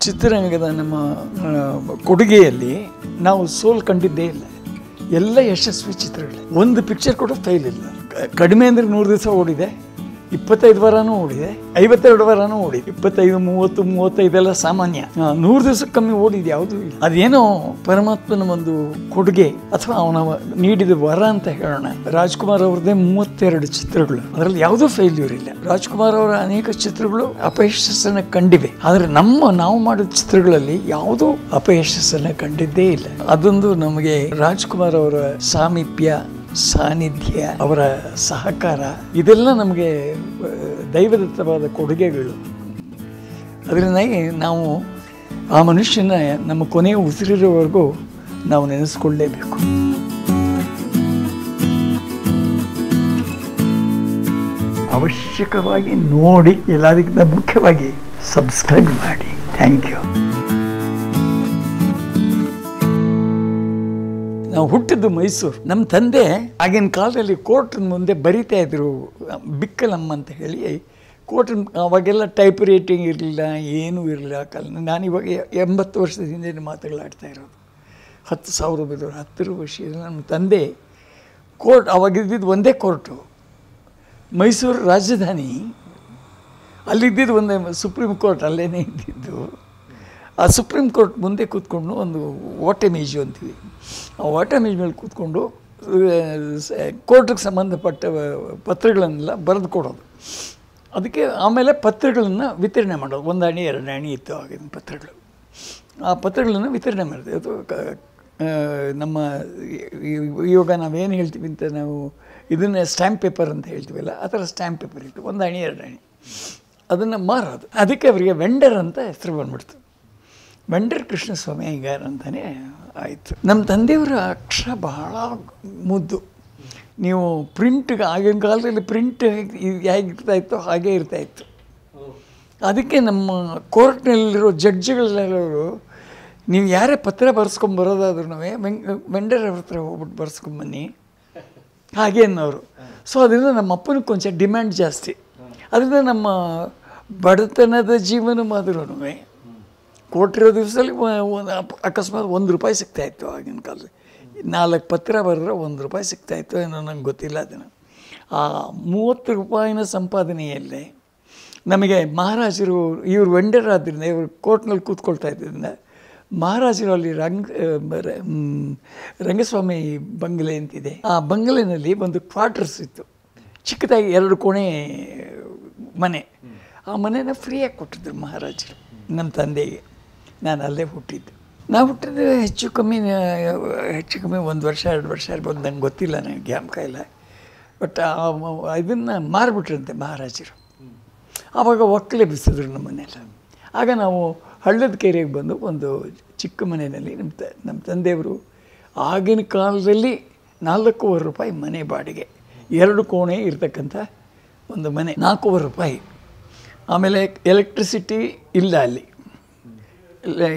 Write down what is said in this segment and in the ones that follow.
ಚಿತ್ರರಂಗದ ನಮ್ಮ ಕೊಡುಗೆಯಲ್ಲಿ ನಾವು ಸೋಲ್ ಕಂಡಿದ್ದೇ ಇಲ್ಲ. ಎಲ್ಲ ಯಶಸ್ವಿ ಚಿತ್ರಗಳೇ. ಒಂದು ಪಿಕ್ಚರ್ ಕೂಡ ಫೈಲ್ ಇಲ್ಲ. ಕಡಿಮೆ ಅಂದರೆ ನೂರು ದಿವಸ ಓಡಿದೆ. ಇಪ್ಪತ್ತೈದು ವಾರನೂ ಓಡಿದೆ, ಐವತ್ತೆರಡು ವಾರನೂ ಓಡಿದೆ. ಇಪ್ಪತ್ತೈದು, ಮೂವತ್ತು, ಮೂವತ್ತೈದೆಲ್ಲ ಸಾಮಾನ್ಯ. ನೂರು ದಿವಸಕ್ಕೆ ಕಮ್ಮಿ ಓಡಿದೆ, ಯಾವುದೂ ಇಲ್ಲ. ಅದೇನೋ ಪರಮಾತ್ಮನ ಒಂದು ಕೊಡುಗೆ ಅಥವಾ ಅವನ ನೀಡಿದ ವರ ಅಂತ ಹೇಳೋಣ. ರಾಜ್ಕುಮಾರ್ ಅವ್ರದ್ದೇ ಮೂವತ್ತೆರಡು ಚಿತ್ರಗಳು. ಅದರಲ್ಲಿ ಯಾವುದೂ ಫೇಲ್ಯೂರ್ ಇಲ್ಲ. ರಾಜ್ಕುಮಾರ್ ಅವರ ಅನೇಕ ಚಿತ್ರಗಳು ಅಪಯಶಸ್ಸನ್ನು ಕಂಡಿವೆ. ಆದರೆ ನಮ್ಮ ನಾವು ಮಾಡಿದ ಚಿತ್ರಗಳಲ್ಲಿ ಯಾವುದೂ ಅಪಯಶಸ್ಸನ್ನು ಕಂಡಿದ್ದೇ ಇಲ್ಲ. ಅದೊಂದು ನಮಗೆ ರಾಜ್ಕುಮಾರ್ ಅವರ ಸಾಮೀಪ್ಯ ಸಾನ್ನಿಧ್ಯ, ಅವರ ಸಹಕಾರ, ಇದೆಲ್ಲ ನಮಗೆ ದೈವದತ್ತವಾದ ಕೊಡುಗೆಗಳು. ಅದರಿಂದಾಗಿ ನಾವು ಆ ಮನುಷ್ಯನ, ನಮ್ಮ ಕೊನೆಯ ಉಸಿರಿರೋವರೆಗೂ ನಾವು ನೆನೆಸ್ಕೊಳ್ಳೇಬೇಕು. ಅವಶ್ಯಕವಾಗಿ ನೋಡಿ ಎಲ್ಲದಕ್ಕಿಂತ ಮುಖ್ಯವಾಗಿ ಸಬ್ಸ್ಕ್ರೈಬ್ ಮಾಡಿ. Thank you. ನಾವು ಹುಟ್ಟಿದ್ದು ಮೈಸೂರು. ನಮ್ಮ ತಂದೆ ಆಗಿನ ಕಾಲದಲ್ಲಿ ಕೋರ್ಟ್ ಮುಂದೆ ಬರಿತಾ ಇದ್ರು, ಬಿಕ್ಕಲಮ್ಮ ಅಂತ ಹೇಳಿ. ಕೋರ್ಟ್ ಅವಾಗೆಲ್ಲ ಟೈಪ್ ರೇಟಿಂಗ್ ಇರಲಿಲ್ಲ, ಏನೂ ಇರಲಿಲ್ಲ ಆ ಕಾಲ ನಾನು ಇವಾಗ ಎಂಬತ್ತು ವರ್ಷದ ಹಿಂದೆ ಮಾತುಗಳಾಡ್ತಾ ಇರೋದು. ಹತ್ತು ಸಾವಿರ ಬದಲು ಹತ್ತು ವರ್ಷ ನಮ್ಮ ತಂದೆ ಕೋರ್ಟ್ ಅವಾಗಿದ್ದಿದ್ದು ಒಂದೇ ಕೋರ್ಟು. ಮೈಸೂರು ರಾಜಧಾನಿ ಅಲ್ಲಿದ್ದಿದ್ದು ಒಂದೇ ಸುಪ್ರೀಂ ಕೋರ್ಟ್ ಅಲ್ಲೇ ಇದ್ದಿದ್ದು. ಆ ಸುಪ್ರೀಂ ಕೋರ್ಟ್ ಮುಂದೆ ಕೂತ್ಕೊಂಡು ಒಂದು ಓಟೆ ಮೇಜು ಅಂತೀವಿ. ಆ ವಾಟೆ ಮೇಜ್ ಮೇಲೆ ಕೂತ್ಕೊಂಡು ಕೋರ್ಟಿಗೆ ಸಂಬಂಧಪಟ್ಟ ಪತ್ರಗಳನ್ನೆಲ್ಲ ಬರೆದು ಕೊಡೋದು. ಅದಕ್ಕೆ ಆಮೇಲೆ ಪತ್ರಗಳನ್ನು ವಿತರಣೆ ಮಾಡೋದು. ಒಂದು ಅಣಿ, ಎರಡು ಅಣಿ ಇತ್ತು ಆಗಿನ ಪತ್ರಗಳು ಆ ಪತ್ರಗಳನ್ನು ವಿತರಣೆ ಮಾಡಿದೆ. ಅದು ನಮ್ಮ ಇವಾಗ ನಾವೇನು ಹೇಳ್ತೀವಿ ಅಂತ ನಾವು, ಇದನ್ನೇ ಸ್ಟ್ಯಾಂಪ್ ಪೇಪರ್ ಅಂತ ಹೇಳ್ತೀವಲ್ಲ, ಆ ಥರ ಸ್ಟ್ಯಾಂಪ್ ಪೇಪರ್ ಇತ್ತು. ಒಂದು ಅಣಿ, ಎರಡು ಅಣಿ. ಅದನ್ನು ಮಾರೋದು. ಅದಕ್ಕೆ ಅವರಿಗೆ ವೆಂಡರ್ ಅಂತ ಹೆಸರು ಬಂದ್ಬಿಡ್ತು. ವೆಂಡರ್ ಕೃಷ್ಣಸ್ವಾಮಿ ಅಯ್ಯಂಗಾರ್ ಅಂತಲೇ ಆಯಿತು. ನಮ್ಮ ತಂದೆಯವರ ಅಕ್ಷರ ಬಹಳ ಮುದ್ದು. ನೀವು ಪ್ರಿಂಟ್ಗೆ ಆಗಿನ ಕಾಲದಲ್ಲಿ ಪ್ರಿಂಟ್ ಹೇಗಿರ್ತಾ ಇತ್ತು ಹಾಗೇ ಇರ್ತಾ ಇತ್ತು. ಅದಕ್ಕೆ ನಮ್ಮ ಕೋರ್ಟ್ನಲ್ಲಿರೋ ಜಡ್ಜ್ಗಳೆಲ್ಲರೂ ನೀವು ಯಾರೇ ಪತ್ರ ಬರ್ಸ್ಕೊಂಬರೋದಾದ್ರೂ ವೆಂಡರ್ ಅವ್ರ ಹತ್ರ ಹೋಗ್ಬಿಟ್ಟು ಬರ್ಸ್ಕೊಂಬನ್ನಿ ಹಾಗೆ ಅನ್ನೋರು. ಸೊ ಅದರಿಂದ ನಮ್ಮ ಅಪ್ಪನಿಗೆ ಕೊಂಚ ಡಿಮ್ಯಾಂಡ್ ಜಾಸ್ತಿ. ಅದರಿಂದ ನಮ್ಮ ಬಡತನದ ಜೀವನ ಮಾದ್ರೂ ಕೊಟ್ಟಿರೋ ದಿವಸದಲ್ಲಿ ಅಕಸ್ಮಾತ್ ಒಂದು ರೂಪಾಯಿ ಸಿಗ್ತಾಯಿತ್ತು ಆಗಿನ ಕಾಲದಲ್ಲಿ. ನಾಲ್ಕು ಪತ್ರ ಬರೆದ್ರೆ ಒಂದು ರೂಪಾಯಿ ಸಿಗ್ತಾಯಿತ್ತು ಏನೋ ನಂಗೆ ಗೊತ್ತಿಲ್ಲ ಅದನ್ನು. ಆ ಮೂವತ್ತು ರೂಪಾಯಿನ ಸಂಪಾದನೆಯಲ್ಲೇ ನಮಗೆ ಮಹಾರಾಜರು, ಇವರು ವೆಂಡರ್ ಆದ್ದರಿಂದ ಇವರು ಕೋರ್ಟ್ನಲ್ಲಿ ಕೂತ್ಕೊಳ್ತಾ ಇದ್ದರಿಂದ ಮಹಾರಾಜರು ಅಲ್ಲಿ ರಂಗ ರಂಗಸ್ವಾಮಿ ಬಂಗಲೆ ಅಂತಿದೆ. ಆ ಬಂಗಲೆನಲ್ಲಿ ಒಂದು ಕ್ವಾರ್ಟರ್ಸ್ ಇತ್ತು. ಚಿಕ್ಕದಾಗಿ ಎರಡು ಕೋಣೆ, ಮನೆ. ಆ ಮನೆನ ಫ್ರೀಯಾಗಿ ಕೊಟ್ಟಿದ್ರು ಮಹಾರಾಜರು, ನಮ್ಮ ತಂದೆಗೆ. ನಾನು ಅಲ್ಲೇ ಹುಟ್ಟಿದ್ದು. ನಾ ಹುಟ್ಟಿದ್ರೆ ಹೆಚ್ಚು ಕಮ್ಮಿ ಹೆಚ್ಚು ಕಮ್ಮಿ ಒಂದು ವರ್ಷ, ಎರಡು ವರ್ಷ ಇರ್ಬೋದು ನಂಗೆ ಗೊತ್ತಿಲ್ಲ ನನಗೆ ಜ್ಞಾಪಕ ಇಲ್ಲ. ಬಟ್ ಇದನ್ನು ಮಾರಿಬಿಟ್ರಂತೆ ಮಹಾರಾಜರು. ಆವಾಗ ಒಕ್ಕಲೆ ಬಿಸಿದ್ರು ನಮ್ಮ ಮನೆಯಲ್ಲ. ಆಗ ನಾವು ಹಳ್ಳದ ಕೆರೆಗೆ ಬಂದು ಒಂದು ಚಿಕ್ಕ ಮನೆಯಲ್ಲಿ ನಮ್ಮ ತ, ನಮ್ಮ ತಂದೆಯವರು ಆಗಿನ ಕಾಲದಲ್ಲಿ ನಾಲ್ಕೂವರೆ ರೂಪಾಯಿ ಮನೆ ಬಾಡಿಗೆ. ಎರಡು ಕೋಣೆ ಇರ್ತಕ್ಕಂಥ ಒಂದು ಮನೆ, ನಾಲ್ಕೂವರೆ ರೂಪಾಯಿ. ಆಮೇಲೆ ಎಲೆಕ್ಟ್ರಿಸಿಟಿ ಇಲ್ಲ ಅಲ್ಲಿ.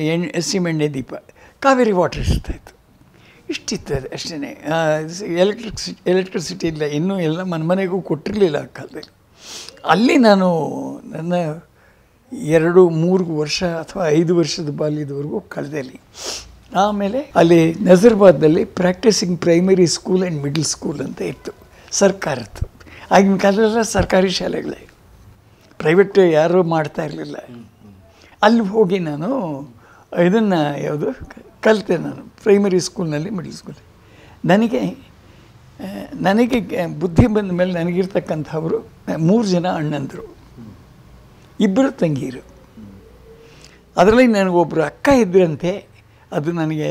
ಎಣ್ಣೆ ಸಿಮೆಣ್ಣೆ ದೀಪ. ಕಾವೇರಿ ವಾಟರ್ ಇರ್ತಾಯಿತ್ತು ಇಷ್ಟಿತ್ತು ಅದು ಅಷ್ಟೇ ಎಲೆಕ್ಟ್ರಿಕ್ಸಿ ಎಲೆಕ್ಟ್ರಿಸಿಟಿ ಇಲ್ಲ. ಇನ್ನೂ ಎಲ್ಲ ಮನೆ, ಮನೆಗೂ ಕೊಟ್ಟಿರಲಿಲ್ಲ ಆ ಕಾಲದಲ್ಲಿ. ಅಲ್ಲಿ ನಾನು ನನ್ನ ಎರಡು, ಮೂರು ವರ್ಷ ಅಥವಾ ಐದು ವರ್ಷದ ಬಾಲ್ಯದವರೆಗೂ ಕಳೆದಲ್ಲಿ ಆಮೇಲೆ ಅಲ್ಲಿ ನಜರ್ಬಾದ್ನಲ್ಲಿ practising primary school and middle school ಅಂತ ಇತ್ತು. ಸರ್ಕಾರದ್ದು. ಆಗಿನ ಕಾಲದಲ್ಲ ಸರ್ಕಾರಿ ಶಾಲೆಗಳೇ. ಪ್ರೈವೇಟ್ ಯಾರೂ ಮಾಡ್ತಾ ಇರಲಿಲ್ಲ. ಅಲ್ಲಿ ಹೋಗಿ ನಾನು ಇದನ್ನು ಯಾವುದು, ಕಲಿತೆ ನಾನು. ಪ್ರೈಮರಿ ಸ್ಕೂಲ್ನಲ್ಲಿ ಮಿಡ್ಲ್ ಸ್ಕೂಲಲ್ಲಿ ನನಗೆ ನನಗೆ ಬುದ್ಧಿ ಬಂದ ಮೇಲೆ ನನಗಿರ್ತಕ್ಕಂಥವರು, ಮೂರು ಜನ ಅಣ್ಣಂದರು. ಇಬ್ಬರು ತಂಗಿಯರು. ಅದರಲ್ಲಿ ನನಗೊಬ್ಬರು ಅಕ್ಕ ಇದ್ದರಂತೆ ಅದು ನನಗೆ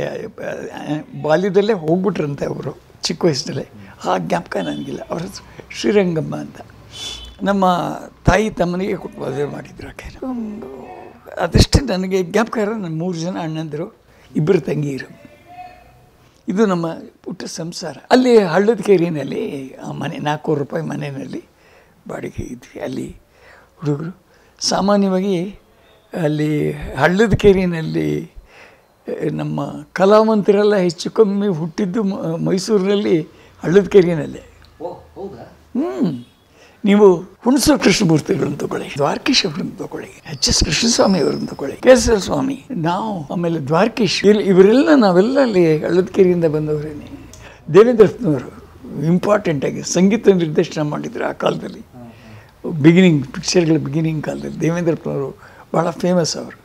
ಬಾಲ್ಯದಲ್ಲೇ ಹೋಗ್ಬಿಟ್ರಂತೆ ಅವರು, ಚಿಕ್ಕ ವಯಸ್ಸಲ್ಲೇ. ಆ ಜ್ಞಾಪಕ ನನಗಿಲ್ಲ. ಅವರ ಶ್ರೀರಂಗಮ್ಮ ಅಂತ. ನಮ್ಮ ತಾಯಿ ತಮ್ಮನಿಗೆ ಕೊಟ್ಟು ಮದುವೆ ಮಾಡಿದ್ರು ಒಂದು ಅದಷ್ಟೇ ನನಗೆ ಜ್ಞಾಪಕ ನನ್ನ ಮೂರು ಜನ ಅಣ್ಣಂದರು ಇಬ್ಬರು ತಂಗಿಯರು. ಇದು ನಮ್ಮ ಪುಟ್ಟ ಸಂಸಾರ. ಅಲ್ಲಿ ಹಳ್ಳದ ಕೇರಿನಲ್ಲಿ ಆ ಮನೆ ನಾಲ್ಕೂರು ರೂಪಾಯಿ ಮನೆಯಲ್ಲಿ ಬಾಡಿಗೆ ಇದ್ವಿ. ಅಲ್ಲಿ ಹುಡುಗರು ಸಾಮಾನ್ಯವಾಗಿ ಅಲ್ಲಿ ಹಳ್ಳದ ಕೆರೆಯಲ್ಲಿ ಆ, ನಮ್ಮ ಕಲಾವಂತರೆಲ್ಲ ಹೆಚ್ಚು ಕಮ್ಮಿ ಹುಟ್ಟಿದ್ದು ಮೈಸೂರಿನಲ್ಲಿ ಹಳ್ಳದ ಕೆರೆಯಲ್ಲೇ ಹ್ಞೂ ನೀವು ಹುಣಸೂರು ಕೃಷ್ಣಮೂರ್ತಿಗಳನ್ನು ತಗೊಳ್ಳಿ ದ್ವಾರಕೀಶ್ ಅವರನ್ನು ತಗೊಳ್ಳಿ, ಎಚ್ ಎಸ್ ಕೃಷ್ಣಸ್ವಾಮಿ ಅವರನ್ನು ತಗೊಳ್ಳಿ ಕೇಸರ ಸ್ವಾಮಿ, ನಾವು ಆಮೇಲೆ ದ್ವಾರಕೀಶ್ ಇವರೆಲ್ಲ ನಾವೆಲ್ಲ ಅಲ್ಲಿ ಹಳ್ಳದಕೆರೆಯಿಂದ ಬಂದವರೇನೆ. ದೇವೇಂದ್ರತ್ನವರು ಇಂಪಾರ್ಟೆಂಟ್ ಆಗಿ ಸಂಗೀತ ನಿರ್ದೇಶನ ಮಾಡಿದ್ರು ಆ ಕಾಲದಲ್ಲಿ. ಬಿಗಿನಿಂಗ್ ಪಿಕ್ಚರ್ಗಳ ಬಿಗಿನಿಂಗ್ ಕಾಲದಲ್ಲಿ ದೇವೇಂದ್ರಪ್ಪನವರು ಭಾಳ ಫೇಮಸ್ ಅವರು.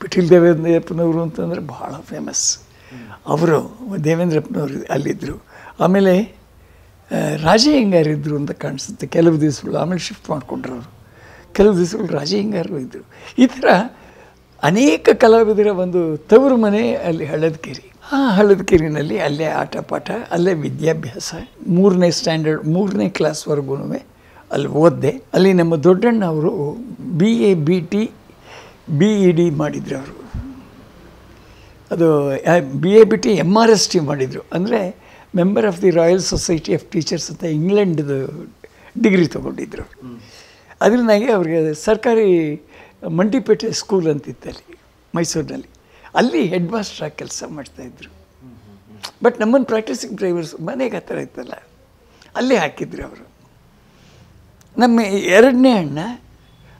ಪಿಟೀಲ್ ದೇವೇಂದ್ರಪ್ಪನವರು ಅಂತಂದರೆ ಭಾಳ ಫೇಮಸ್ ಅವರು ದೇವೇಂದ್ರಪ್ಪನವರು ಅಲ್ಲಿದ್ದರು. ಆಮೇಲೆ ರಾಜೇ ಹಿಂಗಾರ್ ಇದ್ದರು ಅಂತ ಕಾಣಿಸುತ್ತೆ. ಕೆಲವು ದಿವಸಗಳು ಆಮೇಲೆ ಶಿಫ್ಟ್ ಮಾಡಿಕೊಂಡ್ರು ಅವರು. ಕೆಲವು ದಿವಸಗಳು ರಾಜೇ ಇದ್ದರು ಈ ಥರ ಅನೇಕ ಕಲಾವಿದರ ಒಂದು ತವರು ಮನೆ ಅಲ್ಲಿ ಹಳ್ಳದಕೆರೆ ಆ ಹಳ್ಳದಕೆರೆನಲ್ಲಿ ಅಲ್ಲೇ ಆಟ ಪಾಠ ಅಲ್ಲೇ ವಿದ್ಯಾಭ್ಯಾಸ, ಮೂರನೇ ಸ್ಟ್ಯಾಂಡರ್ಡ್, ಮೂರನೇ ಕ್ಲಾಸ್ವರೆಗೂ ಅಲ್ಲಿ ಓದಿದೆ. ಅಲ್ಲಿ ನಮ್ಮ ದೊಡ್ಡಣ್ಣ ಅವರು B A B T B E D ಮಾಡಿದ್ರು ಅವರು. ಅದು B A B T M R S T ಮಾಡಿದರು. ಅಂದರೆ member of the royal society of teachers ಅಂತ ಇಂಗ್ಲೆಂಡ್ದು ಡಿಗ್ರಿ ತೊಗೊಂಡಿದ್ರು. ಅದರಿಂದಾಗಿ ಅವ್ರಿಗೆ ಸರ್ಕಾರಿ ಮಂಡಿಪೇಟೆ ಸ್ಕೂಲ್ ಅಂತಿತ್ತು ಅಲ್ಲಿ ಮೈಸೂರಿನಲ್ಲಿ. ಅಲ್ಲಿ ಹೆಡ್ ಮಾಸ್ಟ್ರಾಗಿ ಕೆಲಸ ಮಾಡ್ತಾಯಿದ್ರು ಬಟ್ ನಮ್ಮನ್ನು ಪ್ರಾಕ್ಟೀಸಿಂಗ್ ಡ್ರೈವರ್ಸ್ ಮನೆಗೆ ಆ ಥರ ಇತ್ತಲ್ಲ, ಅಲ್ಲಿ ಹಾಕಿದ್ರು ಅವರು. ನಮ್ಮ ಎರಡನೇ ಅಣ್ಣ,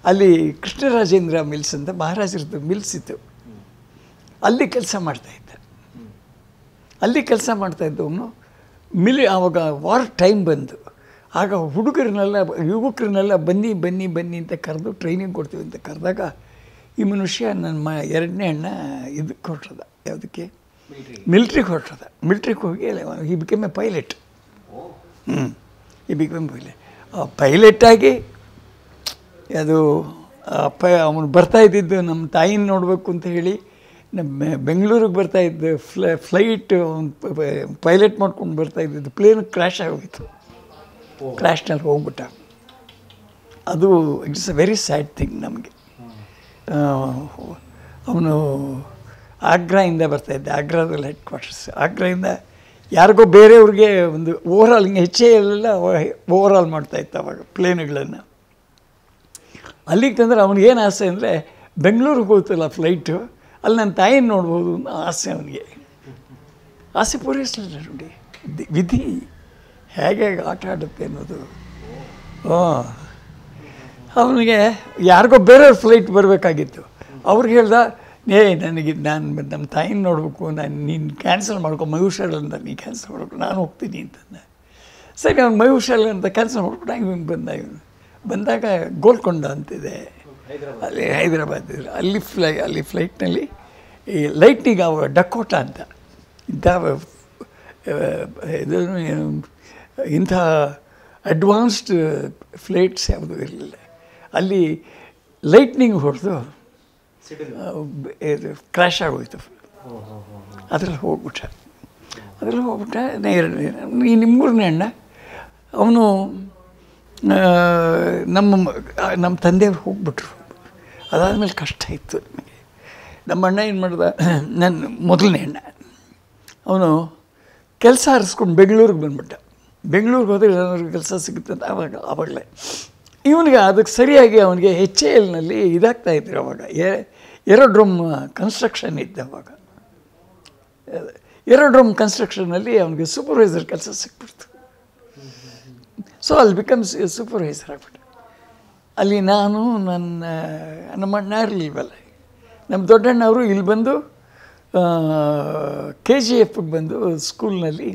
ಅಲ್ಲಿ ಕೃಷ್ಣರಾಜೇಂದ್ರ ಮಿಲ್ಸ್ ಅಂತ ಮಹಾರಾಜರದ್ದು ಮಿಲ್ಸ್ ಇತ್ತು. ಅಲ್ಲಿ ಕೆಲಸ ಮಾಡ್ತಾಯಿದ್ದ ಅಲ್ಲಿ ಕೆಲಸ ಮಾಡ್ತಾಯಿದ್ದವನು ಮಿಲ್ ಆವಾಗ ವಾರ್ ಟೈಮ್ ಬಂದು. ಆಗ ಹುಡುಗರನ್ನೆಲ್ಲ, ಯುವಕರನ್ನೆಲ್ಲ ಬನ್ನಿ ಬನ್ನಿ ಬನ್ನಿ ಅಂತ ಕರೆದು ಟ್ರೈನಿಂಗ್ ಕೊಡ್ತೀವಿ ಅಂತ ಕರೆದಾಗ ಈ ಮನುಷ್ಯ ನನ್ನ ಮ, ಎರಡನೇ ಅಣ್ಣ ಇದಕ್ಕೆ ಹೊರಟದ ಯಾವುದಕ್ಕೆ? ಮಿಲ್ಟ್ರಿಗೆ ಹೊರಟದ ಮಿಲ್ಟ್ರಿಗೆ ಹೋಗಿ ಈ ಬಿಕೆಮ್ ಎ ಪೈಲಟ್ ಹ್ಞೂ ಈ ಬಿಕೆಮ್ ಪೈಲಟ್ ಪೈಲಟಾಗಿ ಅದು ಅಪ್ಪ ಅವನು ಬರ್ತಾ ಇದ್ದಿದ್ದು ನಮ್ಮ ತಾಯಿನ ನೋಡಬೇಕು ಅಂತ ಹೇಳಿ ನಮ್ಮ ಬೆಂಗಳೂರಿಗೆ ಬರ್ತಾ ಇದ್ದ ಫ್ಲೈ ಫ್ಲೈಟ್ ಪೈಲಟ್ ಮಾಡ್ಕೊಂಡು ಬರ್ತಾ ಇದ್ದಿದ್ದು ಪ್ಲೇನ್ ಕ್ರ್ಯಾಶ್ ಆಗೋಗಿತ್ತು. ಕ್ರ್ಯಾಶ್ನಲ್ಲಿ ಹೋಗ್ಬಿಟ್ಟ. ಅದು it's a very sad thing ನಮಗೆ. ಅವನು ಆಗ್ರಾಯಿಂದ ಬರ್ತಾಯಿದ್ದೆ ಆಗ್ರಾದಲ್ಲಿ ಹೆಡ್ ಕ್ವಾರ್ಟರ್ಸ್ ಆಗ್ರಾಯಿಂದ ಯಾರಿಗೋ ಬೇರೆಯವ್ರಿಗೆ ಒಂದು ಓವರಾಲ್ ಹಿಂಗೆ ಹೆಚ್ಚೆ ಎಲ್ಲ ಮಾಡ್ತಾ ಇತ್ತು ಅವಾಗ ಪ್ಲೇನುಗಳನ್ನು. ಅಲ್ಲಿಗೆ ತಂದರೆ ಅವ್ನಿಗೇನು ಆಸೆ ಅಂದರೆ ಬೆಂಗಳೂರಿಗೆ ಹೋಗ್ತಲ್ಲ ಫ್ಲೈಟು ಅಲ್ಲಿ ನನ್ನ ತಾಯಿನ ನೋಡ್ಬೋದು ಅನ್ನೋ ಆಸೆ ಅವನಿಗೆ. ಆಸೆ ಪೂರೈಸಲಿಲ್ಲ ನೋಡಿ. ವಿಧಿ ಹೇಗೆ ಹೇಗೆ ಆಟ ಆಡುತ್ತೆ ಅನ್ನೋದು. ಹಾಂ. ಅವನಿಗೆ ಯಾರಿಗೋ ಬೇರೆಯವ್ರ ಫ್ಲೈಟ್ ಬರಬೇಕಾಗಿತ್ತು. ಅವ್ರಿಗೆ ಹೇಳ್ದ, ಏ, ನನಗೆ ನಾನು ನಮ್ಮ ತಾಯಿನ ನೋಡಬೇಕು, ನಾನು ನೀನು ಕ್ಯಾನ್ಸಲ್ ಮಾಡ್ಕೊ ಮೈ ನೀನು ಕ್ಯಾನ್ಸಲ್ ಮಾಡ್ಕೊ, ನಾನು ಹೋಗ್ತೀನಿ ಅಂತಂದ. ಸರಿ, ಅವ್ನು ಮೈ ಹುಷಾರಿಲ್ಲ ಅಂತ ಕ್ಯಾನ್ಸಲ್ ಮಾಡ್ಕೊಂಡು ಇವನು ಬಂದ, ಇವನು ಬಂದಾಗ ಗೋಲ್ಕೊಂಡ ಅಂತಿದೆ. ಅಲ್ಲಿ ಹೈದರಾಬಾದ್. ಅಲ್ಲಿ ಫ್ಲೈ ಅಲ್ಲಿ ಫ್ಲೈಟ್ನಲ್ಲಿ ಈ ಲೈಟ್ನಿಗೆ ಅವ ಡಕೋಟ ಅಂತ. ಇಂಥ ಇದು ಇಂಥ ಅಡ್ವಾನ್ಸ್ಡ್ ಫ್ಲೈಟ್ಸ್ ಯಾವುದು ಇರಲಿಲ್ಲ. ಅಲ್ಲಿ ಲೈಟ್ನಿಂಗ್ ಹೊಡೆದು ಇದು ಕ್ರ್ಯಾಶ್ ಆಗೋಯ್ತು. ಅದರಲ್ಲಿ ಹೋಗ್ಬಿಟ್ಟ. ಅದರಲ್ಲಿ ಹೋಗ್ಬಿಟ್ಟ ಎರಡನೇ ಈ ನಿಮ್ಮೂರನೇ ಅಣ್ಣ ಅವನು ನಮ್ಮ ನಮ್ಮ ತಂದೆಯವ್ರು ಹೋಗ್ಬಿಟ್ರು. ಅದಾದಮೇಲೆ ಕಷ್ಟ ಇತ್ತು ನಮಗೆ. ನಮ್ಮ ಅಣ್ಣ ಏನು ಮಾಡ್ದ ನನ್ನ ಮೊದಲನೇ ಅಣ್ಣ, ಅವನು ಕೆಲಸ ಹರಿಸ್ಕೊಂಡು ಬೆಂಗಳೂರಿಗೆ ಬಂದ್ಬಿಟ್ಟ. ಬೆಂಗಳೂರಿಗೆ ಹೋದರೆ ಏನಾದ್ರು ಕೆಲಸ ಸಿಗುತ್ತೆ ಅಂತ ಆವಾಗ ಆವಾಗಲೇ ಇವನಿಗೆ ಅದಕ್ಕೆ ಸರಿಯಾಗಿ ಅವನಿಗೆ ಎಚ್ ಎ ಎಲ್ನಲ್ಲಿ ಇದಾಗ್ತಾ ಇದ್ರು ಅವಾಗ. ಏರೋಡ್ರೋಮ್ ಕನ್ಸ್ಟ್ರಕ್ಷನ್ ಇದ್ದ ಅವಾಗ. ಏರೋಡ್ರೋಮ್ ಕನ್ಸ್ಟ್ರಕ್ಷನ್ನಲ್ಲಿ ಅವನಿಗೆ ಸೂಪರ್ವೈಸರ್ ಕೆಲಸ ಸಿಕ್ಬಿಡ್ತು. ಸೊ ಅಲ್ಲಿ ಬಿಕಮ್ಸ್ ಸೂಪರ್ವೈಸರ್ ಆಗ್ಬಿಟ್ಟು. ಅಲ್ಲಿ ನಾನು ನನ್ನ, ನಮ್ಮ ಅಣ್ಣ ಇರಲಿಲ್ವಲ್ಲ ನಮ್ಮ ದೊಡ್ಡಣ್ಣವರು ಇಲ್ಲಿ ಬಂದು ಕೆ ಜಿ ಎಫ್ಗೆ ಬಂದು ಸ್ಕೂಲ್ನಲ್ಲಿ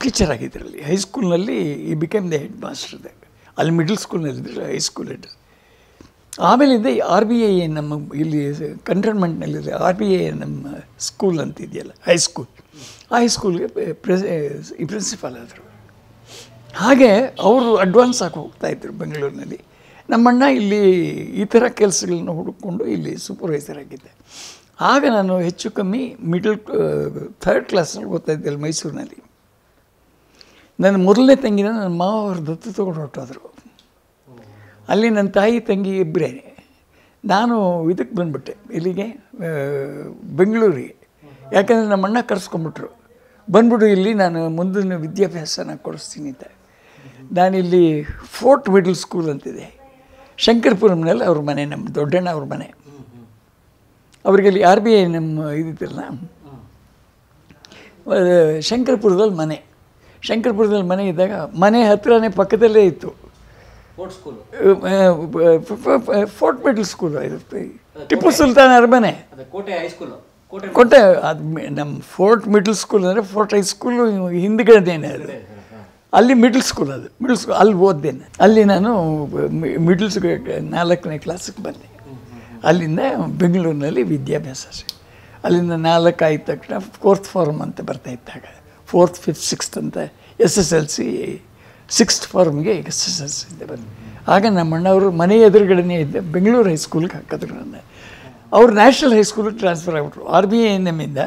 ಟೀಚರ್ ಆಗಿದ್ದರಲ್ಲಿ ಹೈಸ್ಕೂಲ್ನಲ್ಲಿ ಈ ಬಿಕಮ್ ದ ಹೆಡ್ ಮಾಸ್ಟರ್ ಅಲ್ಲಿ ಮಿಡ್ಲ್ ಸ್ಕೂಲ್ನಲ್ಲಿದ್ದರು ಹೈಸ್ಕೂಲ್ ಹೆಡ್ ಆಮೇಲಿಂದ ಆರ್ ಬಿ ಐ ನಮ್ಮ ಇಲ್ಲಿ ಕಂಟೋನ್ಮೆಂಟ್ನಲ್ಲಿದೆ ಆರ್ ಬಿ ಐ ನಮ್ಮ ಸ್ಕೂಲ್ ಅಂತಿದೆಯಲ್ಲ ಹೈಸ್ಕೂಲ್ ಆ ಹೈಸ್ಕೂಲ್ಗೆ ಪ್ರೆಸ್ ಈ ಪ್ರಿನ್ಸಿಪಾಲ್ ಆದರು. ಹಾಗೆ ಅವರು ಅಡ್ವಾನ್ಸ್ ಆಗಿ ಹೋಗ್ತಾಯಿದ್ರು ಬೆಂಗಳೂರಿನಲ್ಲಿ ನಮ್ಮಣ್ಣ ಇಲ್ಲಿ ಈ ಥರ ಕೆಲಸಗಳನ್ನ ಹುಡುಕೊಂಡು ಇಲ್ಲಿ ಸೂಪರ್ವೈಸರ್ ಆಗಿದ್ದೆ. ಆಗ ನಾನು ಹೆಚ್ಚು ಕಮ್ಮಿ ಮಿಡಲ್ ಥರ್ಡ್ ಕ್ಲಾಸ್ನಲ್ಲಿ ಓದ್ತಾ ಇದ್ದೆ ಮೈಸೂರಿನಲ್ಲಿ. ನನ್ನ ಮೊದಲನೇ ತಂಗಿನ ನನ್ನ ಮಾವ ಅವರು ದತ್ತು ತೊಗೊಂಡು ಹೊರಟೋದ್ರು. ಅಲ್ಲಿ ನನ್ನ ತಾಯಿ ತಂಗಿ ಇಬ್ಬರೇ ನಾನು ಇದಕ್ಕೆ ಬಂದುಬಿಟ್ಟೆ, ಇಲ್ಲಿಗೆ ಬೆಂಗಳೂರಿಗೆ. ಯಾಕಂದರೆ ನಮ್ಮಣ್ಣ ಕರೆಸ್ಕೊಂಬಿಟ್ರು ಬಂದ್ಬಿಡು ಇಲ್ಲಿ, ನಾನು ಮುಂದಿನ ವಿದ್ಯಾಭ್ಯಾಸನ ಕೊಡಿಸ್ತೀನಿ ಅಂತ. ನಾನಿಲ್ಲಿ ಫೋರ್ಟ್ ಮಿಡಲ್ ಸ್ಕೂಲ್ ಅಂತಿದೆ. ಶಂಕರಪುರಂನಲ್ಲಿ ಅವ್ರ ಮನೆ ನಮ್ಮ ದೊಡ್ಡಣ್ಣ ಅವ್ರ ಮನೆ. ಅವ್ರಿಗೆ ಅಲ್ಲಿ ಆರ್ ಬಿ ಐ ನಮ್ಮ ಇದಿತ್ತಲ್ಲ? ಶಂಕರ್ಪುರದಲ್ಲಿ ಮನೆ. ಶಂಕರ್ಪುರದಲ್ಲಿ ಮನೆ ಇದ್ದಾಗ ಮನೆ ಹತ್ತಿರನೇ ಪಕ್ಕದಲ್ಲೇ ಇತ್ತು. Fort middle school Tipu Sultan ಅರಮನೆ ಮನೆ. ಕೋಟೆ ಅದು ನಮ್ಮ ಫೋರ್ಟ್ ಮಿಡಲ್ ಸ್ಕೂಲ್ ಅಂದರೆ ಫೋರ್ಟ್ ಹೈಸ್ಕೂಲು ಹಿಂದ್ಗಡೆದೇನೆ ಅದು. ಅಲ್ಲಿ ಮಿಡ್ಲ್ ಸ್ಕೂಲ್ ಅದು. ಮಿಡ್ಲ್ ಸ್ಕೂಲ್ ಅಲ್ಲಿ ಓದ್ದೇನೆ ಅಲ್ಲಿ ನಾನು ಮಿಡ್ಲ್ ನಾಲ್ಕನೇ ಕ್ಲಾಸಿಗೆ ಬಂದೆ. ಅಲ್ಲಿಂದ ಬೆಂಗಳೂರಿನಲ್ಲಿ ವಿದ್ಯಾಭ್ಯಾಸ ಅಲ್ಲಿಂದ ನಾಲ್ಕು ಆದ ತಕ್ಷಣ ಫೋರ್ತ್ ಫಾರ್ಮ್ ಅಂತ ಬರ್ತಾ ಇದ್ದಾಗ ಫೋರ್ತ್ ಫಿಫ್ತ್ ಸಿಕ್ಸ್ತ್ ಅಂತ S S L C sixth ಫಾರ್ಮ್ಗೆ ಎಸ್ ಎಸ್ ಎಲ್ ಸಿ ಇಂದ ಬಂದೆ. ಆಗ ನಮ್ಮಣ್ಣವರು ಮನೆ ಎದುರುಗಡೆನೇ ಇದ್ದೆ ಬೆಂಗಳೂರು ಹೈಸ್ಕೂಲ್ಗೆ ಹಾಕಿದ್ರು ನನ್ನ. ಅವ್ರು ನ್ಯಾಷನಲ್ ಹೈಸ್ಕೂಲಿಗೆ ಟ್ರಾನ್ಸ್ಫರ್ ಆಗಿಬಿಟ್ರು. ಆರ್ ಬಿ ಎನ್ ಎಮ್ಮಿಂದ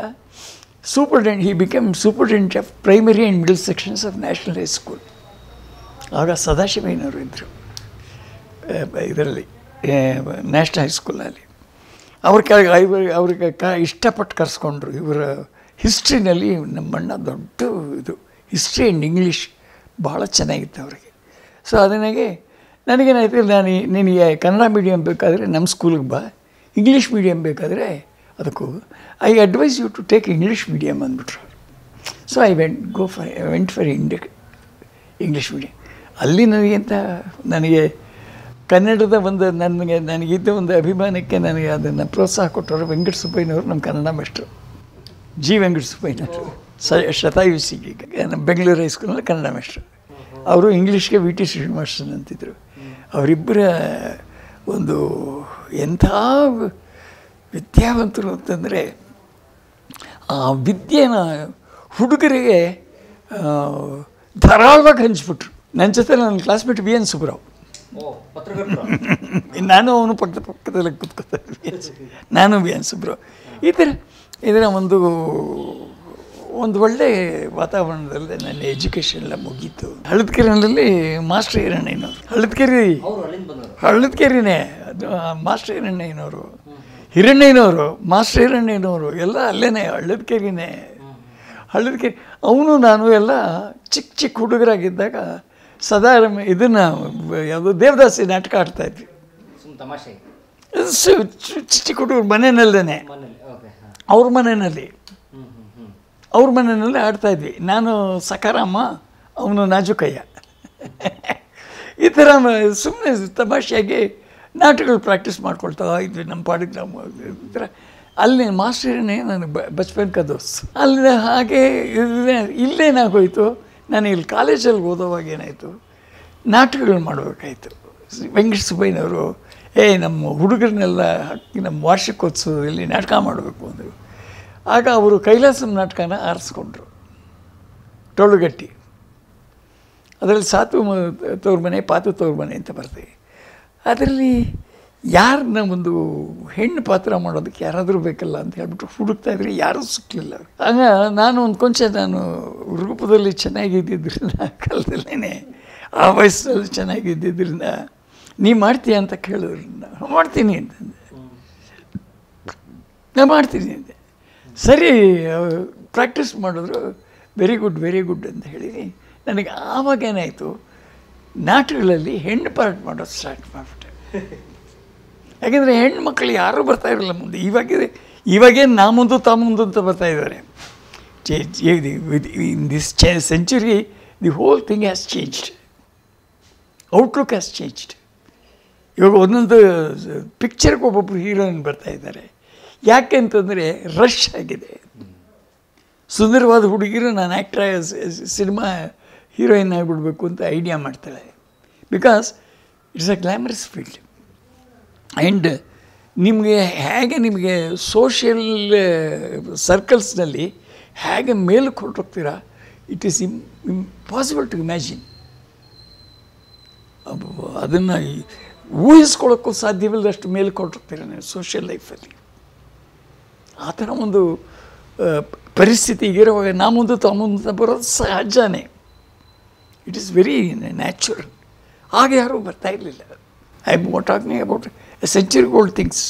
superintendent he become superintendent of primary and middle sections of national high school ಆಗ ಸದಾಶಿವಯ್ಯನವರು ಇದ್ದರು ಇದರಲ್ಲಿ ನ್ಯಾಷನಲ್ ಹೈಸ್ಕೂಲಲ್ಲಿ ಅವ್ರ ಕೆಳಗೆ ಅವ್ರಿಗೆ ಕ, ಇಷ್ಟಪಟ್ಟು ಕರೆಸ್ಕೊಂಡ್ರು. ಇವರ ಹಿಸ್ಟ್ರಿನಲ್ಲಿ ನಮ್ಮಣ್ಣ ದೊಡ್ಡ ಇದು. ಹಿಸ್ಟ್ರಿ ಆ್ಯಂಡ್ ಇಂಗ್ಲೀಷ್ ಭಾಳ ಚೆನ್ನಾಗಿತ್ತು ಅವರಿಗೆ. ಸೊ ಅದನ್ನಾಗೆ ನನಗೇನಾಯ್ತು, ನಾನು ನಿನಗೆ ಕನ್ನಡ ಮೀಡಿಯಮ್ ಬೇಕಾದರೆ ನಮ್ಮ ಸ್ಕೂಲಿಗೆ ಬಾ. ಇಂಗ್ಲೀಷ್ ಮೀಡಿಯಮ್ ಬೇಕಾದರೆ ಅದಕ್ಕೂ I advise you to take English medium ಅಂದ್ಬಿಟ್ರು. So I went go for I went for Indi English medium ಅಲ್ಲಿ ನನಗಿಂತ, ನನಗೆ ಕನ್ನಡದ ಒಂದು ನನಗೆ, ನನಗಿದ್ದ ಒಂದು ಅಭಿಮಾನಕ್ಕೆ ನನಗೆ ಅದನ್ನು ಪ್ರೋತ್ಸಾಹ ಕೊಟ್ಟವರು ವೆಂಕಟ ಸುಬ್ಬಯ್ಯನವರು ನಮ್ಮ ಕನ್ನಡ ಮಾಸ್ಟ್ರು. ಜಿ ವೆಂಕಟ ಸುಬ್ಬಯ್ಯನವರು. ಸ ಶತಾಯುಸಿಗೆ ನಮ್ಮ ಬೆಂಗಳೂರು ಹೈಸ್ಕೂಲಲ್ಲಿ ಕನ್ನಡ ಮಾಸ್ಟ್ರು. ಅವರು ಇಂಗ್ಲೀಷ್ಗೆ ವಿ ಟಿ ಶ್ರೀನಿವಾಸನ್ ಅಂತಿದ್ದರು ಅವರಿಬ್ಬರ ಒಂದು ಎಂಥ ವಿದ್ಯಾವಂತರು ಅಂತಂದರೆ ಆ ವಿದ್ಯೆನ ಹುಡುಗರಿಗೆ ಧಾರಾಳವಾಗಿ ಹಂಚ್ಬಿಟ್ರು. ನನ್ನ ಜೊತೆ ನನ್ನ ಕ್ಲಾಸ್ಮೇಟ್ ವಿ ಎನ್ ಸುಬ್ರಾವ್. ನಾನು ಅವನು ಪಕ್ಕದ ಪಕ್ಕದಲ್ಲಿ ಕೂತ್ಕೊತಾರೆ ನಾನು ಬಿ ಎನ್ ಸುಬ್ರಾವ್. ಈ ಥರ ಇದರ ಒಂದು ಒಂದು ಒಳ್ಳೆ ವಾತಾವರಣದಲ್ಲಿ ನನ್ನ ಎಜುಕೇಷನ್ ಎಲ್ಲ ಮುಗೀತು. ಹಳದಕೆರೆನಲ್ಲಿ ಮಾಸ್ಟರ್ ಹಿರಣ್ಣಯ್ಯನವರು. ಹಳದ್ಕೆರೆ ಹಳ್ಳದಕೆರೆನೇ ಅದು ಮಾಸ್ಟರ್ ಹಿರಣ್ಣಯ್ಯನವರು. ಹಿರಣ್ಣಯ್ಯನವರು ಮಾಸ್ಟರ್ ಹಿರಣ್ಣಯ್ಯನವರು ಎಲ್ಲ ಅಲ್ಲೇನೆ ಹಳ್ಳದಕೆರೆನೇ ಹಳ್ಳದಕೆರೆ ಅವನು ನಾನು ಎಲ್ಲ ಚಿಕ್ಕ ಚಿಕ್ಕ ಹುಡುಗರಾಗಿದ್ದಾಗ ಸದಾ ಇದನ್ನು ಯಾವುದು ದೇವದಾಸಿ ನಾಟಕ ಆಡ್ತಾ ಇದ್ವಿ. ಸುಮ್ ತಮಾಷೆ. ಚಿಕ್ಕ ಚಿಕ್ಕ ಹುಡುಗರು ಮನೆಯಲ್ಲೇ. ಅವ್ರ ಮನೆಯಲ್ಲಿ. ಅವ್ರ ಮನೆಯಲ್ಲಿ ಆಡ್ತಾ ಇದ್ವಿ. ನಾನು ಸಕಾರಾಮ ಅವನು ನಾಜುಕಯ್ಯ. ಈ ಥರ ಸುಮ್ಮನೆ ತಮಾಷೆಯಾಗಿ ನಾಟಕಗಳು ಪ್ರಾಕ್ಟೀಸ್ ಮಾಡ್ಕೊಳ್ತಾ ಇದ್ವಿ ನಮ್ಮ ಪಾಡಿಗೆ ನಾವು ಅಲ್ಲಿ ಮಾಸ್ಟರ್ನೇ ನನಗೆ ಬಚ್ಪನ್ ಕದೋಸ್ ಅಲ್ಲಿ ಹಾಗೆ ಇಲ್ಲೇನಾಗೋಯಿತು ನಾನು ಇಲ್ಲಿ ಕಾಲೇಜಲ್ಲಿ ಓದೋವಾಗ ಏನಾಯಿತು? ನಾಟಕಗಳು ಮಾಡಬೇಕಾಯಿತು. ವೆಂಕಟ ಸುಬ್ಬಯ್ಯನವರು, ಏ, ನಮ್ಮ ಹುಡುಗರನ್ನೆಲ್ಲ ಹಾಕಿ, ನಮ್ಮ ವಾರ್ಷಿಕೋತ್ಸವದಲ್ಲಿ ನಾಟಕ ಮಾಡಬೇಕು ಅಂದರು. ಆಗ ಅವರು ಕೈಲಾಸಂ ನಾಟಕನ ಆರಿಸ್ಕೊಂಡ್ರು. ಟೊಳುಗಟ್ಟಿ ಅದರಲ್ಲಿ ಸಾತು ತವ್ರ ಮನೆ, ಪಾತು ತವ್ರ ಮನೆ ಅಂತ ಬರ್ತದೆ. ಅದರಲ್ಲಿ ಯಾರನ್ನ ಒಂದು ಹೆಣ್ಣು ಪಾತ್ರ ಮಾಡೋದಕ್ಕೆ ಯಾರಾದರೂ ಬೇಕಲ್ಲ ಅಂತ ಹೇಳ್ಬಿಟ್ಟು ಹುಡುಕ್ತಾ ಇದ್ರೆ ಯಾರೂ ಸಿಕ್ಕಲಿಲ್ಲ ಆಗ ನಾನು ಒಂದು ಕೊಂಚ ನಾನು ರೂಪದಲ್ಲಿ ಚೆನ್ನಾಗಿದ್ದಿದ್ರಿಂದ ಕಾಲದಲ್ಲೇ ಆ ವಯಸ್ಸಲ್ಲಿ ಚೆನ್ನಾಗಿದ್ದಿದ್ದರಿಂದ ನೀ ಮಾಡ್ತೀಯ ಅಂತ ಕೇಳಿದ್ರು ನಾನು ಮಾಡ್ತೀನಿ ಅಂತಂದೆ. ನಾನು ಮಾಡ್ತೀನಿ ಅಂದೆ. ಸರಿ ಪ್ರಾಕ್ಟೀಸ್ ಮಾಡಿದ್ರು ವೆರಿ ಗುಡ್ ವೆರಿ ಗುಡ್ ಅಂತ ಹೇಳಿ ನನಗೆ ಆವಾಗ ಏನಾಯಿತು ನಾಟಕಗಳಲ್ಲಿ ಹೆಣ್ಣು ಪಾರ್ಟ್ ಮಾಡೋದು ಸ್ಟಾರ್ಟ್ ಮಾಡಿಬಿಟ್ಟೆ. ಯಾಕೆಂದರೆ ಮಕ್ಕಳು ಯಾರೂ ಬರ್ತಾ ಇರಲಿಲ್ಲ ಮುಂದೆ. ಇವಾಗಿದೆ ಇವಾಗೇನು ನಾ ಮುಂದು ತಾ ಮುಂದು ಅಂತ ಬರ್ತಾ ಇದ್ದಾರೆ. In this century the whole thing has changed outlook has changed ಇವಾಗ ಒಂದೊಂದು ಪಿಕ್ಚರ್ಗೆ ಒಬ್ಬೊಬ್ಬರು ಹೀರೋಯಿನ್ ಬರ್ತಾ ಇದ್ದಾರೆ. ಯಾಕೆ ಅಂತಂದರೆ ರಶ್ ಆಗಿದೆ. ಸುಂದರವಾದ ಹುಡುಗಿರು, ನಾನು ಆ್ಯಕ್ಟ್ರ ಸಿನಿಮಾ ಹೀರೋಯಿನ್ ಆಗಿಬಿಡ್ಬೇಕು ಅಂತ ಐಡಿಯಾ ಮಾಡ್ತಾಳೆ. Because it's a glamorous field and ನಿಮಗೆ ಹೇಗೆ ನಿಮಗೆ ಸೋಷಿಯಲ್ ಸರ್ಕಲ್ಸ್ನಲ್ಲಿ ಹೇಗೆ ಮೇಲೆ ಹೊರಟೋಗ್ತೀರಾ it is im impossible to imagine ಅದನ್ನು ಊಹಿಸ್ಕೊಳ್ಳೋಕ್ಕೂ ಸಾಧ್ಯವಿಲ್ಲದಷ್ಟು ಮೇಲೆ ಕೊಟ್ಟಿರ್ತೀರ ನೀವು ಸೋಷಿಯಲ್ ಲೈಫಲ್ಲಿ ಆ ಥರ ಒಂದು ಆ, ಪರಿಸ್ಥಿತಿ ಇರುವಾಗ ನಾ ಮುಂದೆ ತಾ ಮುಂದೆ ಬರೋದು ಸಹಜನೇ. ಇಟ್ ಈಸ್ ವೆರಿ ನ್ಯಾಚುರಲ್ ಆಗ ಯಾರೂ ಬರ್ತಾ ಇರಲಿಲ್ಲ. I what talking about century old things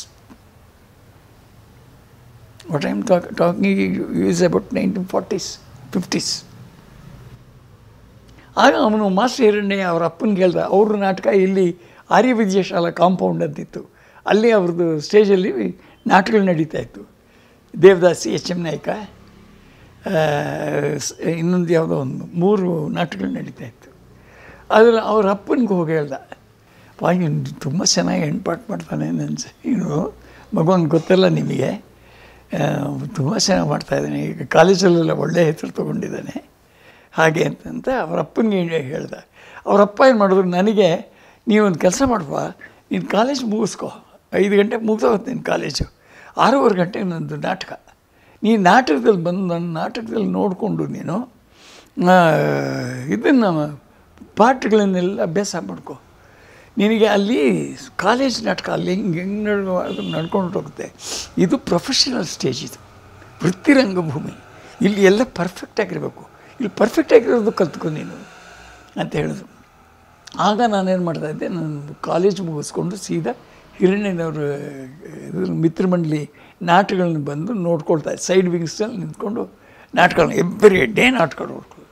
what I am talking is about nineteen forties fifties ಆಗ ಅವನು ಮಾಸ್ಟರ್ ಹಿರಣ್ಯ ಅವರ ಅಪ್ಪನಿಗೆ ಹೇಳ್ದ, ಅವ್ರ ನಾಟಕ ಇಲ್ಲಿ ಆರ್ಯ ವಿದ್ಯಾಶಾಲಾ ಕಾಂಪೌಂಡ್ ಅಂತಿತ್ತು. ಅಲ್ಲಿ ಅವ್ರದ್ದು ಸ್ಟೇಜಲ್ಲಿ ನಾಟಕಗಳು ನಡೀತಾ ಇತ್ತು. ದೇವದಾಸಿ, ಎಚ್ ಎಂ ನಾಯ್ಕ ಇನ್ನೊಂದು ಯಾವುದೋ ಒಂದು ಮೂರು ನಾಟಕಗಳು ನಡೀತಾ ಇತ್ತು. ಅದರಲ್ಲಿ ಅವ್ರ ಅಪ್ಪನಿಗೆ ಹೋಗಿ ಹೇಳ್ದ ಪಾ ಇವ್ನು ತುಂಬ ಚೆನ್ನಾಗಿ ಹೆಣ್ಪಾಟ್ ಮಾಡ್ತಾನೆ ನನ್ನ ಇವರು ಮಗುವನ್ ಗೊತ್ತಲ್ಲ ನಿಮಗೆ. ತುಂಬ ಚೆನ್ನಾಗಿ ಮಾಡ್ತಾಯಿದ್ದಾನೆ ಈಗ ಕಾಲೇಜಲ್ಲೆಲ್ಲ ಒಳ್ಳೆಯ ಹೆಸರು ತೊಗೊಂಡಿದ್ದಾನೆ. ಹಾಗೆ ಅಂತಂತ ಅವ್ರ ಅಪ್ಪನಿಗೆ ಹೇಳ್ದ. ಅವ್ರ ಅಪ್ಪ ಏನು ಮಾಡಿದ್ರು, ನನಗೆ ನೀವೊಂದು ಕೆಲಸ ಮಾಡುವ. ನೀನು ಕಾಲೇಜ್ ಮುಗಿಸ್ಕೊ. ಐದು ಗಂಟೆಗೆ ಮುಗಿದೋಗುತ್ತೆ ನಿನ್ನ ಕಾಲೇಜು. ಆರೂವರೆ ಗಂಟೆಗೆ ನಂದು ನಾಟಕ. ನೀನು ನಾಟಕದಲ್ಲಿ ಬಂದು ನನ್ನ ನಾಟಕದಲ್ಲಿ ನೋಡಿಕೊಂಡು ನೀನು ಇದನ್ನು ಪಾಠಗಳನ್ನೆಲ್ಲ ಅಭ್ಯಾಸ ಮಾಡ್ಕೊ. ನಿನಗೆ ಅಲ್ಲಿ ಕಾಲೇಜ್ ನಾಟಕ, ಅಲ್ಲಿ ಹೆಂಗೆ ಹೆಂಗೆ ಅದು ನಡ್ಕೊಂಡು ಹೋಗುತ್ತೆ. ಇದು ಪ್ರೊಫೆಷನಲ್ ಸ್ಟೇಜ್ ಇದು. ವೃತ್ತಿ ರಂಗಭೂಮಿ ಇಲ್ಲಿ ಎಲ್ಲ ಪರ್ಫೆಕ್ಟ್ ಆಗಿರಬೇಕು. ಇಲ್ಲಿ ಪರ್ಫೆಕ್ಟ್ ಆಗಿರೋದು ಕಲ್ತ್ಕೊ ನೀನು ಅಂತ ಹೇಳಿದ್ರು ಆಗ ನಾನೇನು ಮಾಡ್ತಾಯಿದ್ದೆ ನಾನು ಕಾಲೇಜ್ ಮುಗಿಸ್ಕೊಂಡು ಸೀದಾ ಹಿರಣ್ಯನವ್ರ ಮಿತ್ರ ಮಿತ್ರಮಂಡಲಿ ನಾಟಕಗಳನ್ನ ಬಂದು ನೋಡ್ಕೊಳ್ತಾ ಇದ್ದೆ. ಸೈಡ್ ವಿಂಗ್ಸಲ್ಲಿ ನಿಂತ್ಕೊಂಡು ನಾಟಕಗಳನ್ನ ಎವ್ರಿ ಡೇ ನಾಟಕ ನೋಡ್ಕೊಳ್ಳೋದು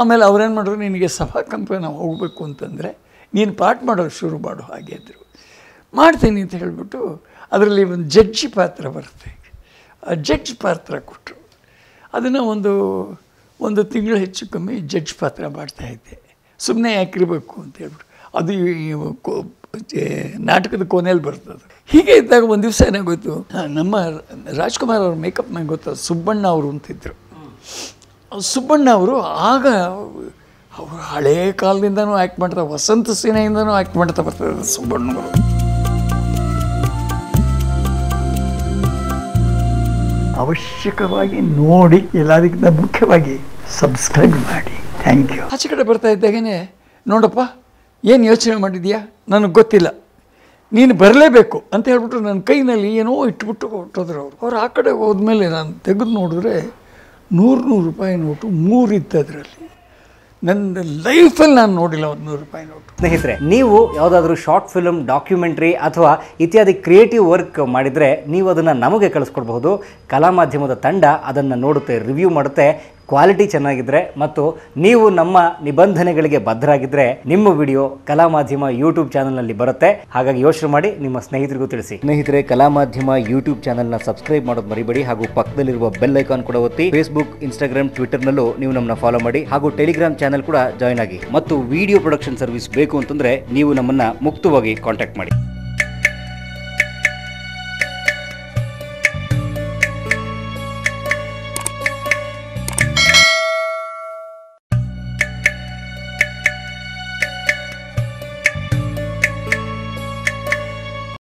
ಆಮೇಲೆ ಅವ್ರೇನು ಮಾಡಿದ್ರು, ನಿನಗೆ ಸಭಾ ಕಂಪನಿ ನಾವು ಹೋಗಬೇಕು ಅಂತಂದರೆ, ನೀನು ಪಾಠ ಮಾಡೋ ಶುರು ಮಾಡು, ಹಾಗೆ ಇದ್ದರು ಮಾಡ್ತೀನಿ ಅಂತ ಹೇಳಿಬಿಟ್ಟು ಅದರಲ್ಲಿ ಒಂದು ಜಡ್ಜಿ ಪಾತ್ರ ಬರುತ್ತೆ. ಆ ಜಡ್ಜ್ ಪಾತ್ರ ಕೊಟ್ಟರು ಅದನ್ನು ಒಂದು ಒಂದು ತಿಂಗಳು ಹೆಚ್ಚು ಕಮ್ಮಿ ಜಡ್ಜ್ ಪಾತ್ರ ಮಾಡ್ತಾಯಿದ್ದೆ ಸುಮ್ಮನೆ ಯಾಕಿರಬೇಕು ಅಂತ ಹೇಳ್ಬಿಟ್ಟು. ಅದು ನಾಟಕದ ಕೊನೆಯಲ್ಲಿ ಬರ್ತದೆ. ಹೀಗೆ ಇದ್ದಾಗ ಒಂದು ದಿವಸ ಏನಾಗೋಯ್ತು? ನಮ್ಮ ರಾಜ್ಕುಮಾರ್ ಅವ್ರ ಮೇಕಪ್ ನಂಗೆ ಗೊತ್ತ? ಸುಬ್ಬಣ್ಣ ಅವರು ಅಂತಿದ್ರು. ಸುಬ್ಬಣ್ಣ ಅವರು ಆಗ ಅವರು ಹಳೇ ಕಾಲದಿಂದನೂ ಆ್ಯಕ್ಟ್ ಮಾಡ್ತಾ ವಸಂತ ಸೇನೆಯಿಂದನೂ ಆ್ಯಕ್ಟ್ ಮಾಡ್ತಾ ಬರ್ತಾರೆ ಸುಬ್ಬಣ್ಣವರು ಅವಶ್ಯಕವಾಗಿ ನೋಡಿ ಎಲ್ಲದಕ್ಕಿಂತ ಮುಖ್ಯವಾಗಿ ಸಬ್ಸ್ಕ್ರೈಬ್ ಮಾಡಿ. ಥ್ಯಾಂಕ್ ಯು ಆಚೆ ಕಡೆ ಬರ್ತಾ ಇದ್ದಾಗೇನೆ ನೋಡಪ್ಪ. ಏನು ಯೋಚನೆ ಮಾಡಿದೀಯಾ? ನನಗೆ ಗೊತ್ತಿಲ್ಲ. ನೀನು ಬರಲೇಬೇಕು ಅಂತ ಹೇಳ್ಬಿಟ್ಟು ನನ್ನ ಕೈನಲ್ಲಿ ಏನೋ ಇಟ್ಬಿಟ್ಟು ಹೊರಟೋದ್ರು ಅವರು. ಅವ್ರು ಆ ಕಡೆ ಹೋದ್ಮೇಲೆ ನಾನು ತೆಗೆದು ನೋಡಿದ್ರೆ ನೂರು ನೂರು ರೂಪಾಯಿ ನೋಟು ಮೂರು ಇತ್ತು ಅದರಲ್ಲಿ ನನ್ನ ಲೈಫಲ್ಲಿ ನಾನು ನೋಡಿಲ್ಲ ಒಂದು ನೂರು ರೂಪಾಯಿ ನೋಟು. ಸ್ನೇಹಿತರೆ, ನೀವು ಯಾವುದಾದ್ರೂ ಶಾರ್ಟ್ ಫಿಲಮ್ ಡಾಕ್ಯುಮೆಂಟ್ರಿ ಅಥವಾ ಇತ್ಯಾದಿ ಕ್ರಿಯೇಟಿವ್ ವರ್ಕ್ ಮಾಡಿದರೆ ನೀವು ಅದನ್ನು ನಮಗೆ ಕಳಿಸ್ಕೊಡ್ಬಹುದು. ಕಲಾ ಮಾಧ್ಯಮದ ತಂಡ ಅದನ್ನು ನೋಡುತ್ತೆ, ರಿವ್ಯೂ ಮಾಡುತ್ತೆ ಕ್ವಾಲಿಟಿ ಚೆನ್ನಾಗಿದ್ದರೆ ಮತ್ತು ನೀವು ನಮ್ಮ ನಿಬಂಧನೆಗಳಿಗೆ ಬದ್ಧರಾಗಿದ್ದರೆ ನಿಮ್ಮ ವಿಡಿಯೋ ಕಲಾ ಮಾಧ್ಯಮ ಯೂಟ್ಯೂಬ್ ಚಾನಲ್ನಲ್ಲಿ ಬರುತ್ತೆ. ಹಾಗಾಗಿ ಯೋಚನೆ ಮಾಡಿ ನಿಮ್ಮ ಸ್ನೇಹಿತರಿಗೂ ತಿಳಿಸಿ. ಸ್ನೇಹಿತರೆ ಕಲಾ ಮಾಧ್ಯಮ ಯೂಟ್ಯೂಬ್ ಚಾನಲ್ನ ಸಬ್ಸ್ಕ್ರೈಬ್ ಮಾಡೋದು ಮರಿಬೇಡಿ ಹಾಗೂ ಪಕ್ಕದಲ್ಲಿರುವ ಬೆಲ್ ಐಕಾನ್ ಕೂಡ ಒತ್ತಿ ಫೇಸ್ಬುಕ್ ಇನ್ಸ್ಟಾಗ್ರಾಮ್ ಟ್ವಿಟರ್ನಲ್ಲೂ ನೀವು ನಮ್ಮನ್ನ ಫಾಲೋ ಮಾಡಿ ಹಾಗೂ ಟೆಲಿಗ್ರಾಮ್ ಚಾನಲ್ ಕೂಡ ಜಾಯ್ನ್ ಆಗಿ. ಮತ್ತು ವಿಡಿಯೋ ಪ್ರೊಡಕ್ಷನ್ ಸರ್ವಿಸ್ ಬೇಕು ಅಂತಂದ್ರೆ ನೀವು ನಮ್ಮನ್ನ ಮುಕ್ತವಾಗಿ ಕಾಂಟ್ಯಾಕ್ಟ್ ಮಾಡಿ.